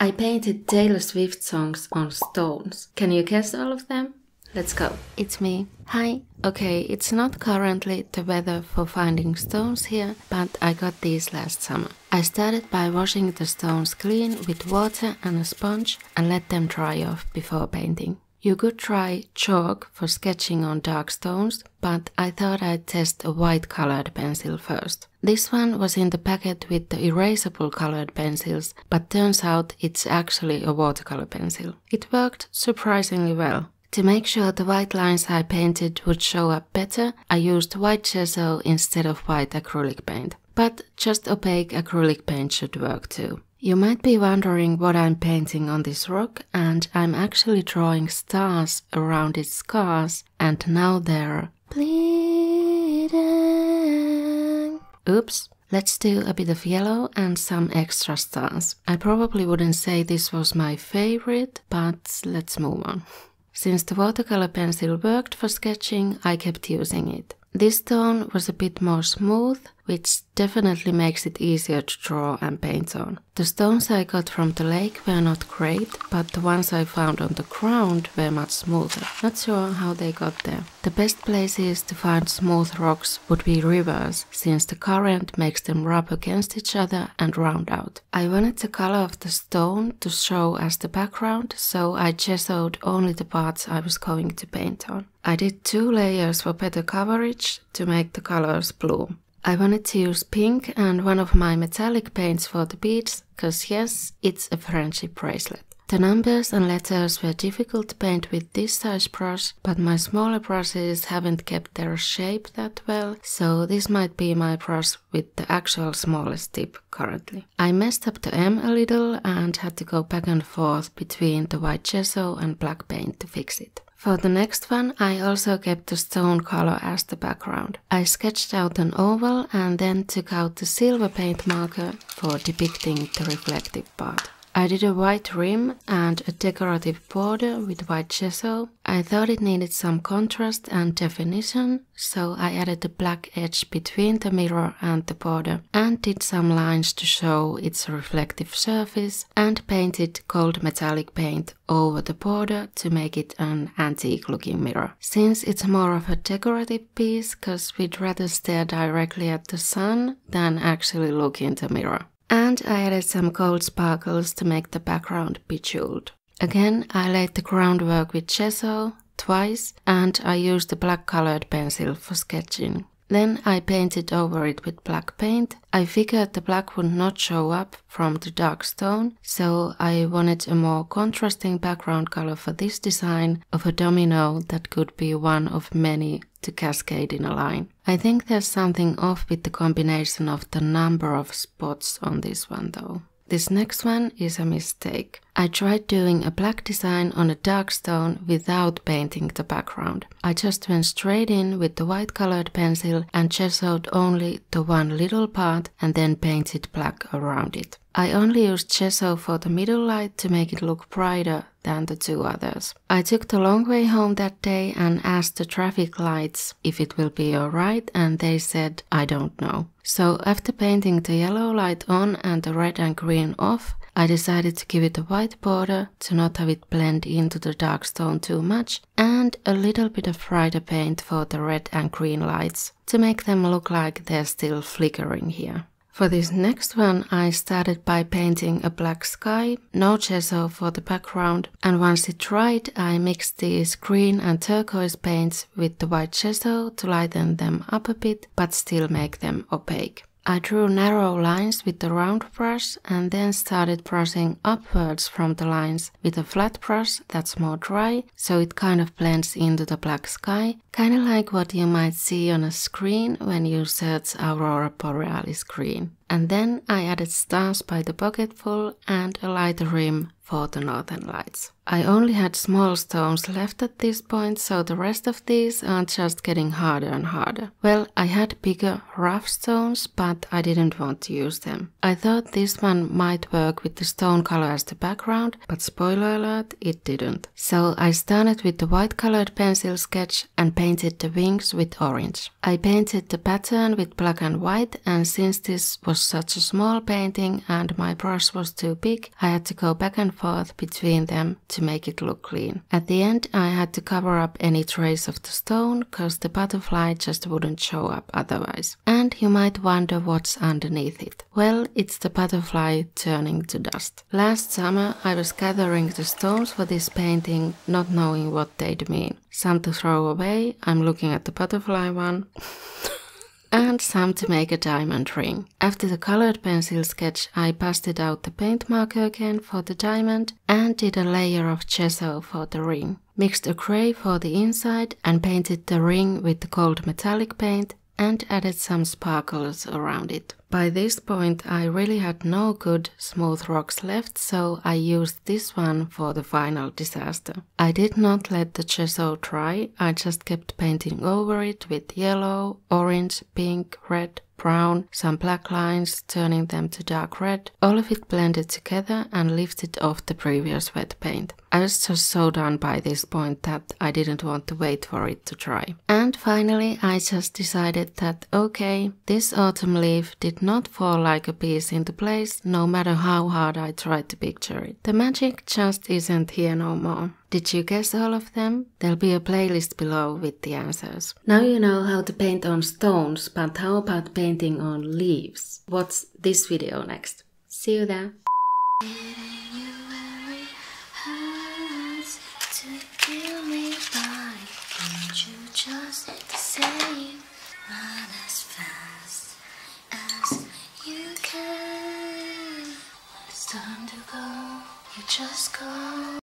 I painted Taylor Swift songs on stones. Can you guess all of them? Let's go. It's me. Hi. Okay, it's not currently the weather for finding stones here, but I got these last summer. I started by washing the stones clean with water and a sponge and let them dry off before painting. You could try chalk for sketching on dark stones, but I thought I'd test a white colored pencil first. This one was in the packet with the erasable colored pencils, but turns out it's actually a watercolor pencil. It worked surprisingly well. To make sure the white lines I painted would show up better, I used white gesso instead of white acrylic paint. But just opaque acrylic paint should work too. You might be wondering what I'm painting on this rock, and I'm actually drawing stars around its scars, and now they're bleeding. Oops. Let's do a bit of yellow and some extra stars. I probably wouldn't say this was my favorite, but let's move on. Since the watercolor pencil worked for sketching, I kept using it. This tone was a bit more smooth, which definitely makes it easier to draw and paint on. The stones I got from the lake were not great, but the ones I found on the ground were much smoother. Not sure how they got there. The best places to find smooth rocks would be rivers, since the current makes them rub against each other and round out. I wanted the color of the stone to show as the background, so I gessoed only the parts I was going to paint on. I did two layers for better coverage to make the colors bloom. I wanted to use pink and one of my metallic paints for the beads, cause yes, it's a friendship bracelet. The numbers and letters were difficult to paint with this size brush, but my smaller brushes haven't kept their shape that well, so this might be my brush with the actual smallest tip currently. I messed up the M a little and had to go back and forth between the white gesso and black paint to fix it. For the next one, I also kept the stone color as the background. I sketched out an oval and then took out the silver paint marker for depicting the reflective part. I did a white rim and a decorative border with white gesso. I thought it needed some contrast and definition, so I added a black edge between the mirror and the border and did some lines to show its reflective surface and painted gold metallic paint over the border to make it an antique looking mirror. Since it's more of a decorative piece, cause we'd rather stare directly at the sun than actually look in the mirror. And I added some gold sparkles to make the background bejeweled. Again, I laid the groundwork with gesso twice and I used the black colored pencil for sketching. Then I painted over it with black paint. I figured the black would not show up from the dark stone, so I wanted a more contrasting background color for this design of a domino that could be one of many to cascade in a line. I think there's something off with the combination of the number of spots on this one though. This next one is a mistake. I tried doing a black design on a dark stone without painting the background. I just went straight in with the white colored pencil and gessoed only the one little part and then painted black around it. I only used gesso for the middle light to make it look brighter than the two others. I took the long way home that day and asked the traffic lights if it will be alright and they said I don't know. So after painting the yellow light on and the red and green off, I decided to give it a white border to not have it blend into the dark stone too much and a little bit of brighter paint for the red and green lights to make them look like they're still flickering here. For this next one, I started by painting a black sky, no gesso for the background, and once it dried, I mixed these green and turquoise paints with the white gesso to lighten them up a bit, but still make them opaque. I drew narrow lines with the round brush and then started brushing upwards from the lines with a flat brush that's more dry, so it kind of blends into the black sky, kind of like what you might see on a screen when you search Aurora Borealis green. And then I added stars by the bucketful and a lighter rim for the northern lights. I only had small stones left at this point, so the rest of these are just getting harder and harder. Well, I had bigger rough stones, but I didn't want to use them. I thought this one might work with the stone color as the background, but spoiler alert, it didn't. So I started with the white colored pencil sketch and painted the wings with orange. I painted the pattern with black and white and since this was such a small painting and my brush was too big, I had to go back and forth between them to make it look clean. At the end I had to cover up any trace of the stone cause the butterfly just wouldn't show up otherwise. And you might wonder what's underneath it. Well, it's the butterfly turning to dust. Last summer I was gathering the stones for this painting not knowing what they'd mean. Some to throw away, I'm looking at the butterfly one. and some to make a diamond ring. After the colored pencil sketch, I pasted out the paint marker again for the diamond and did a layer of gesso for the ring. Mixed a gray for the inside and painted the ring with the gold metallic paint and added some sparkles around it. By this point I really had no good smooth rocks left so I used this one for the final disaster. I did not let the gesso dry, I just kept painting over it with yellow, orange, pink, red, brown, some black lines, turning them to dark red. All of it blended together and lifted off the previous wet paint. I was just so done by this point that I didn't want to wait for it to dry. And finally I just decided that okay, this autumn leaf did not fall like a piece into place no matter how hard I tried to picture it. The magic just isn't here no more. Did you guess all of them? There'll be a playlist below with the answers. Now you know how to paint on stones, but how about painting on leaves? What's this video next? See you there. Time to go. You just go.